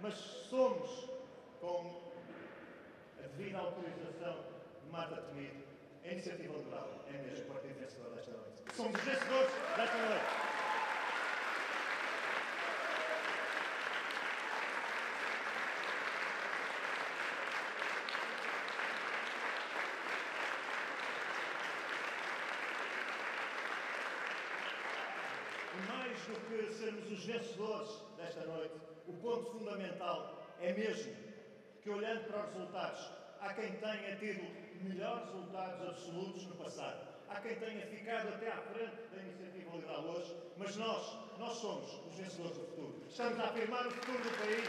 Mas somos, com a devida autorização de Marta Temido, a Iniciativa Liberal é mesmo o partido vencedor desta noite. Somos os vencedores desta noite. Mais do que sermos os vencedores desta noite, o ponto fundamental é mesmo que, olhando para os resultados, há quem tenha tido melhores resultados absolutos no passado, há quem tenha ficado até à frente da iniciativa liberal hoje, mas nós, nós somos os vencedores do futuro. Estamos a afirmar o futuro do país,